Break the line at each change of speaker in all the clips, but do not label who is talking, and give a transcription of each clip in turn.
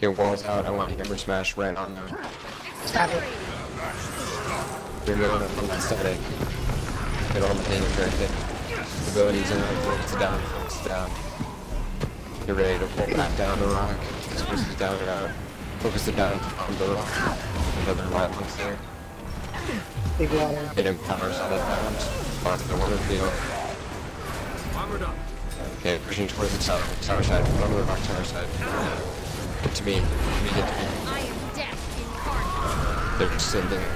Get walls out. I want hammer smash right on them.
Static.
You're going up on that static. Get all the damage right there. Abilities in it. Focus down. Focus down. Get ready to pull back down the rock. Focus it down and out. Focus it down on the rock. Another light looks there.
Big water.
Hit him power solid times. Onto the water field.
Armored up.
Okay, pushing towards the tower, tower side. Run to the rock tower side. Get to me. Get to me. Get to me.
I am death incarnate.
They're just sitting there.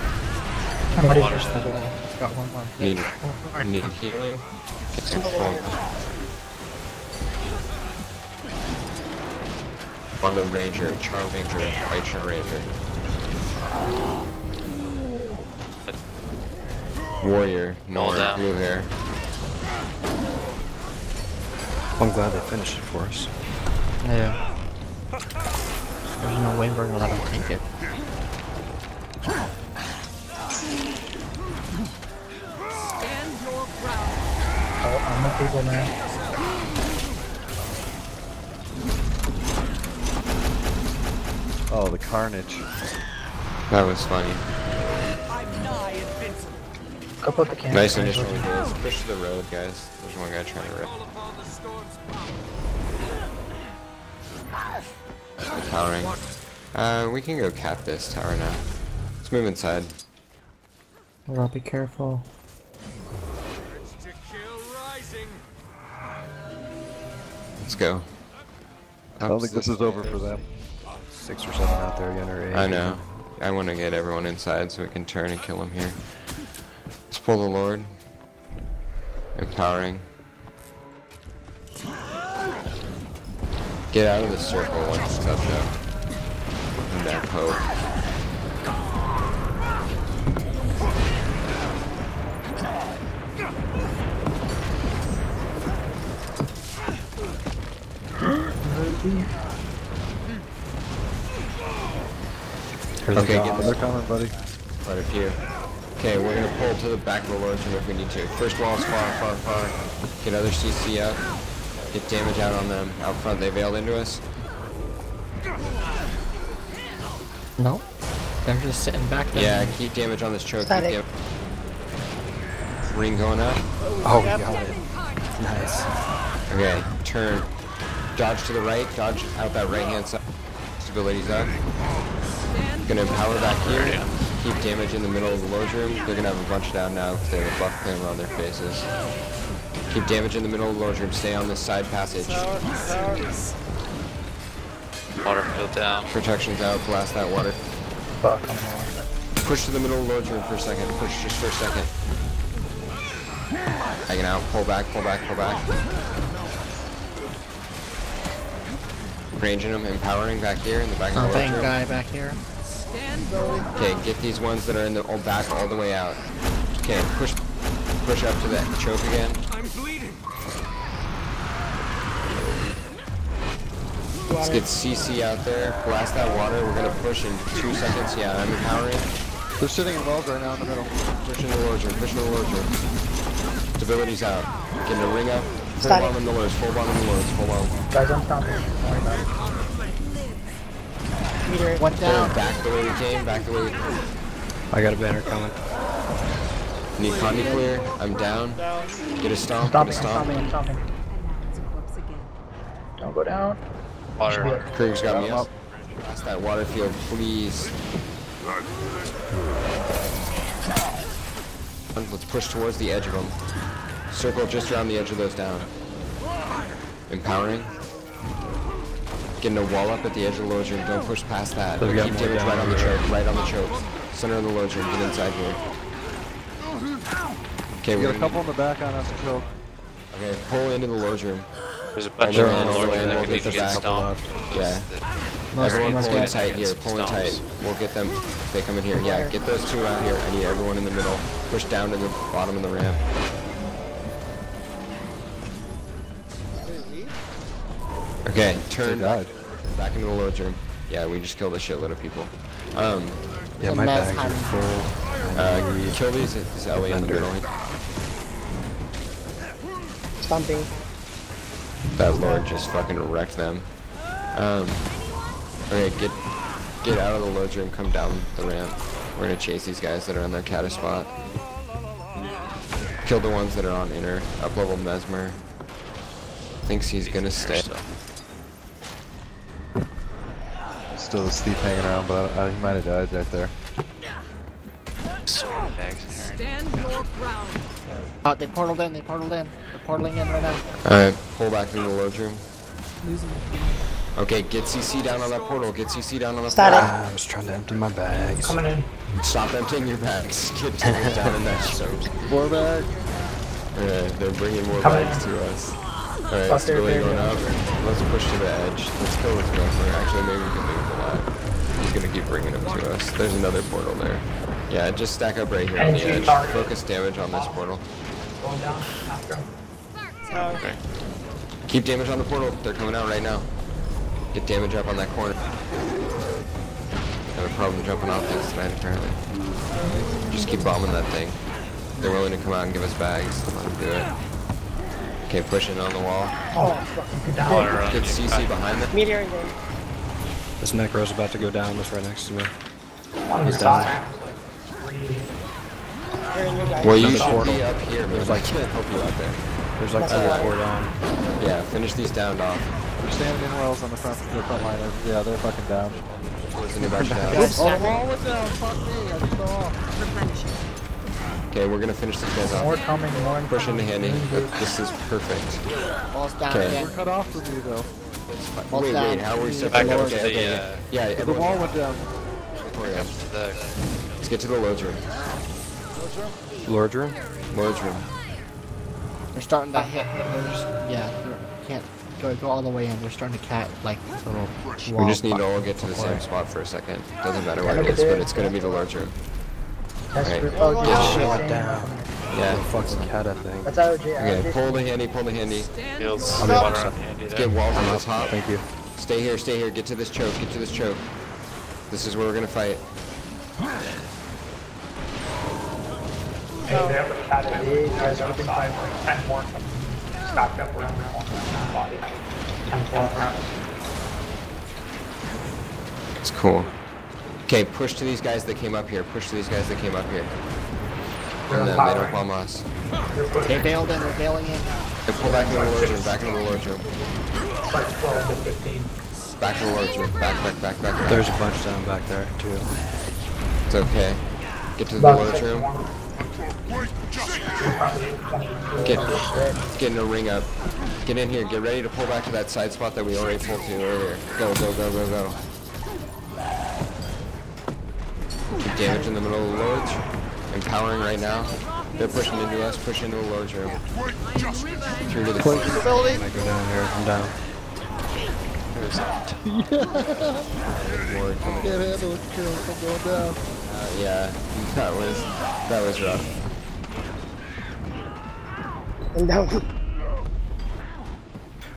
Somebody
Water
pushed
side.
the wall. Got one more.
Need, oh, need healing. Get some phone. On the ranger, Char Ranger, White Char Ranger. Warrior,
All
Nora,
down.
blue hair.
I'm glad they finished it for us.
Yeah. There's no way we're gonna let him take it.
Stand your ground.
Oh, I'm a people man.
Oh, the carnage.
That was funny.
I'm.
Go put the camera.
Nice initial kills. Push to the road, guys. There's one guy trying to rip.
Call upon the storm's
Uh, we can go cap this tower now. Let's move inside.
Well, be careful.
To kill rising.
Let's go.
I don't think this is over for them. Six or seven out there again, or eight.
I know. I want to get everyone inside so we can turn and kill them here. Let's pull the Lord. Empowering. Get out of the circle once it's up though. And that hope.
Here's
Okay, get this-
They're coming, buddy.
Quite a few. Okay, we're gonna pull to the back of the Lord's if we need to. First wall's far, far, far. Get other CC up. Get damage out on them. Out front, they veiled into us.
No. They're just sitting back there.
Yeah, keep damage on this choke.
Static.
dam- Ring going up.
Oh, you got it. Nice.
Okay, turn. Dodge to the right. Dodge out that right hand side. Stability's up. Gonna empower back here. Keep damage in the middle of the Lord's room. They're gonna have a bunch down now because they have a buff clamor on their faces. Keep damage in the middle of the Lord's room. Stay on this side passage.
Water field down.
Protection's out. Blast that water.
Fuck,
Push to the middle of the Lord's room for a second. Push just for a second. Hanging out. Pull back, pull back, pull back. Ranging them, empowering back here in the back of the oh,
Lord's
room.
guy back here.
Stand your
Okay, get these ones that are in the all back all the way out. Okay, push push up to that choke again. Let's get CC out there. Blast that water. We're gonna push in two seconds. Yeah, I'm empowering.
They're sitting in wells right now in the middle.
Pushing the Lord's room. Pushing the Lord's room. Stability's out. Getting the ring up. Full
Static.
bomb in the Lords. Full bomb in the Lords. Full bomb.
Guys, I'm stomping. Don't worry about it. Meter. One
There,
down.
back the way we came. Back the way. We... came.
I got a banner coming.
Need Condi clear. I'm down. Get a stomp.
Stomping,
Get a
I'm stomping, I'm stomping. Don't go down.
Water.
Krieger's got me up. Blast that water field, please. Let's push towards the edge of them. Circle just around the edge of those down. Empowering. Getting a wall up at the edge of the Lord's room. Don't push past that.
They've
Keep damage right on the choke. Right on the choke. Center of the Lord's room. Get inside here. Okay,
We got a couple in the back on us, choke.
Okay, pull into the Lord's room.
There's a bunch
They're
of
on
them
the
in the that
we'll
need
get
to get stomped.
Yeah.
Most
Everyone
must
pull in
get-
tight here, pull in tight. We'll get them, if they come in here. Yeah, get those two out here. I need everyone in the middle. Push down to the bottom of the ramp. Okay, turn
They
back into the Lord's room. Yeah, we just killed a shitload of people. Um,
Yeah, my
mess
bags are full.
uh, kill these. Is Ellie in the middle?
Stomping.
That Lord just fucking wrecked them. Um, Okay, get get out of the load room, come down the ramp. We're gonna chase these guys that are on their cata spot. Kill the ones that are on inner. Up level Mesmer. Thinks he's gonna stay.
Still Steve hanging around, but I, I, he might have died right there.
So many bags in here.
Stand your ground.
Oh, they portaled in, they portaled in. They're portaling in right now.
Alright, pull back into the load room. Okay, get CC down on that portal. Get CC down on the
Static.
portal.
I was trying to empty my bags.
Coming in.
Stop emptying your bags. Get Taylor down in that soap.
Four bag.
Yeah, they're bringing more
Coming
bags to us. Alright,
Fuck, they're-
going up. Let's push to the edge. Let's go with Mesmer. Actually, maybe we can leave for that. He's gonna keep bringing them to us. There's another portal there. Yeah, just stack up right here on the edge.
target.
Focus damage on this portal.
Going down after him.
Uh, okay.
Keep damage on the portal. They're coming out right now. Get damage up on that corner. Got a problem jumping off things tonight, apparently. Just keep bombing that thing. They're willing to come out and give us bags. Let them do it. Okay, pushing on the wall.
Oh, fucking good down.
Water
Get. CC behind them.
This necro's about to go down. That's right next to me. He's down.
Side. Three.
Well, you should
portal.
be up here, but I can't help you out there.
There's like three or four down.
Yeah, finish these down off.
They're standing in wells on the front, the front line. Yeah, they're fucking down.
Listen about down.
Guys,
Oh, the wall went down. Fuck me. I just fell off.
Replenishing.
Okay, we're gonna finish these guys
More coming, more
Push into
incoming.
handy. This is perfect.
Walls down
Okay.
again.
We're cut off from you though.
Walls
Wait,
down.
wait, how are we
Back
up
Okay,
to the,
okay.
uh,
Yeah,
The wall went down.
hurry up.
To the
Let's get to the load room.
Lord room?
Load room.
They're starting to hit. They're just, yeah, they're, can't go, go all the way in. They're starting to cat like little
We just need to all get to the same spot for a second. Doesn't matter where
Look
it
at
is, but it's gonna be the load room.
That's
Right.
good.
Oh,
Yeah,
shit.
Went down.
Yeah.
Fucking cata thing.
That's OG.
Okay, pull the handy, pull the handy.
Stand
fields.
I'm
Water
up.
on handy
Get
there.
walls on uh, the top.
Thank you.
Stay here, stay here. Get to this choke, get to this choke. This is where we're gonna fight.
Hey, there, but cat is big. Guys, I think I like 10 more. Stocked up around that one. Body. 10 12 rounds.
It's cool. Okay, push to these guys that came up here. Push to these guys that came up here. And then they don't bomb us.
They bailed in. They're bailing in.
Okay, pull back into the load room, back into the load room.
Like 12 to 15.
Back to the load room. Back, back, back, back, back.
There's a bunch down back there too.
It's okay. Get to the
About
load
six
room.
More. Probably 22.
Get, get in a ring up. Get in here. Get ready to pull back to that side spot that we already pulled to earlier. Go, go, go, go, go. Damage in the middle of the loads. Empowering right now. They're pushing into us. Push into the loads room. Through to the
I go down here. I'm down.
There's that.
More coming.
Can't handle it. Kill. I'm going down.
Uh, yeah, that was that was rough.
And down.